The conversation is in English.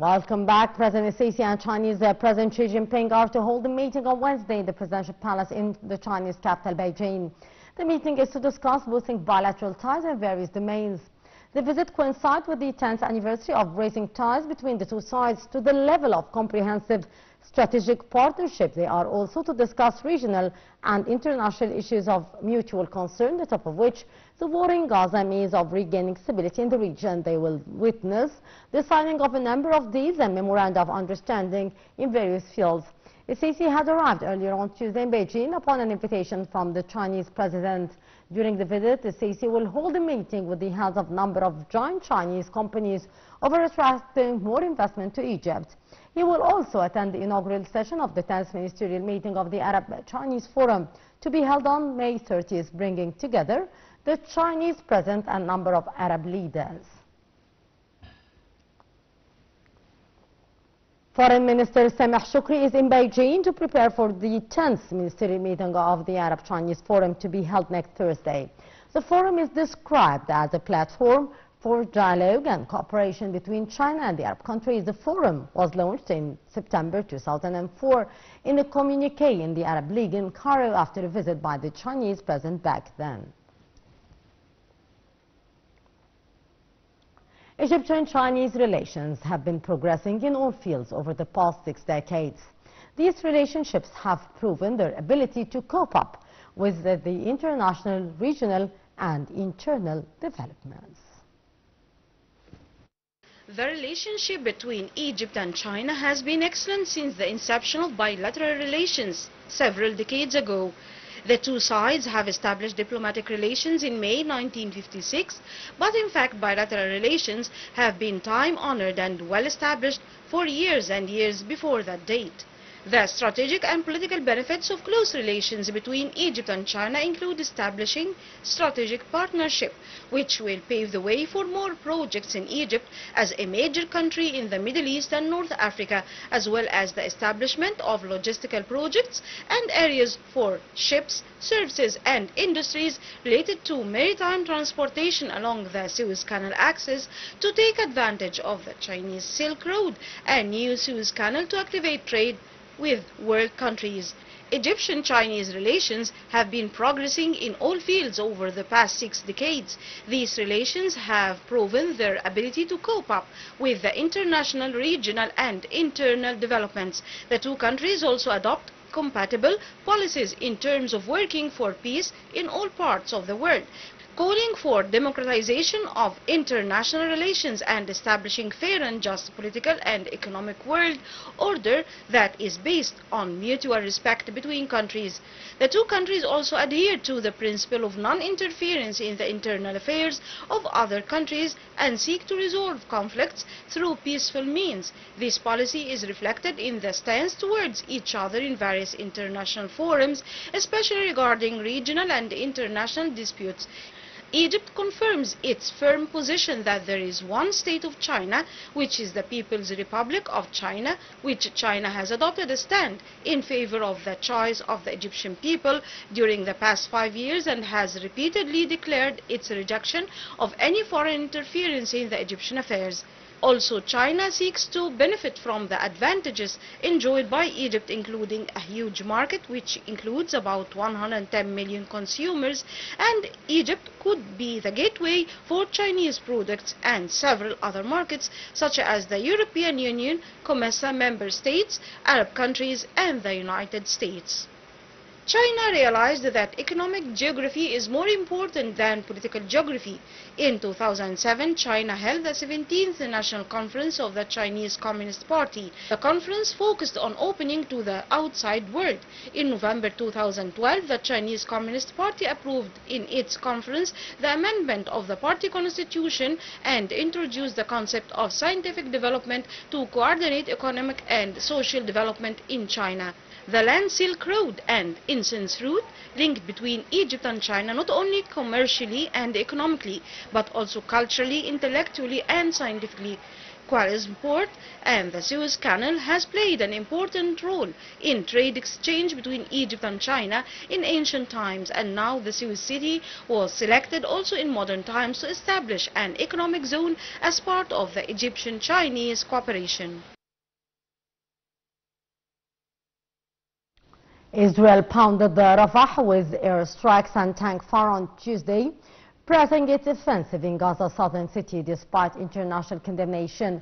Welcome back. President Sisi and Chinese uh, President Xi Jinping are to hold a meeting on Wednesday in the presidential palace in the Chinese capital, Beijing. The meeting is to discuss boosting bilateral ties in various domains. The visit coincides with the 10th anniversary of raising ties between the two sides to the level of comprehensive strategic partnership. They are also to discuss regional and international issues of mutual concern, the top of which the war in Gaza means of regaining stability in the region. They will witness the signing of a number of deals and memoranda of understanding in various fields. Sisi had arrived earlier on Tuesday in Beijing upon an invitation from the Chinese president. During the visit, the Sisi will hold a meeting with the heads of a number of joint Chinese companies over attracting more investment to Egypt. He will also attend the inaugural session of the 10th ministerial meeting of the Arab-Chinese Forum to be held on May 30th, bringing together the Chinese president and a number of Arab leaders. Foreign Minister Sameh Shoukry is in Beijing to prepare for the 10th ministerial meeting of the Arab-Chinese Forum to be held next Thursday. The forum is described as a platform for dialogue and cooperation between China and the Arab countries. The forum was launched in September 2004 in a communique in the Arab League in Cairo after a visit by the Chinese president back then. Egyptian-Chinese relations have been progressing in all fields over the past six decades. These relationships have proven their ability to cope up with the, the international, regional and internal developments. The relationship between Egypt and China has been excellent since the inception of bilateral relations several decades ago. The two sides have established diplomatic relations in May 1956, but in fact bilateral relations have been time-honored and well-established for years and years before that date. The strategic and political benefits of close relations between Egypt and China include establishing strategic partnership, which will pave the way for more projects in Egypt as a major country in the Middle East and North Africa, as well as the establishment of logistical projects and areas for ships, services and industries related to maritime transportation along the Suez Canal axis to take advantage of the Chinese Silk Road and new Suez Canal to activate trade with world countries. Egyptian-Chinese relations have been progressing in all fields over the past six decades. These relations have proven their ability to cope up with the international, regional and internal developments. The two countries also adopt compatible policies in terms of working for peace in all parts of the world calling for democratization of international relations and establishing fair and just political and economic world order that is based on mutual respect between countries. The two countries also adhere to the principle of non-interference in the internal affairs of other countries and seek to resolve conflicts through peaceful means. This policy is reflected in the stance towards each other in various international forums, especially regarding regional and international disputes. Egypt confirms its firm position that there is one state of China, which is the People's Republic of China, which China has adopted a stand in favor of the choice of the Egyptian people during the past five years and has repeatedly declared its rejection of any foreign interference in the Egyptian affairs. Also, China seeks to benefit from the advantages enjoyed by Egypt, including a huge market, which includes about 110 million consumers, and Egypt could be the gateway for Chinese products and several other markets, such as the European Union, COMESA member states, Arab countries, and the United States. China realized that economic geography is more important than political geography. In 2007, China held the 17th National Conference of the Chinese Communist Party. The conference focused on opening to the outside world. In November 2012, the Chinese Communist Party approved in its conference the amendment of the party constitution and introduced the concept of scientific development to coordinate economic and social development in China. The Land Silk Road and Incense Route linked between Egypt and China not only commercially and economically but also culturally, intellectually and scientifically. Quarism port and the Suez Canal has played an important role in trade exchange between Egypt and China in ancient times and now the Suez city was selected also in modern times to establish an economic zone as part of the Egyptian-Chinese cooperation. Israel pounded the Rafah with airstrikes and tank fire on Tuesday, pressing its offensive in Gaza's southern city despite international condemnation.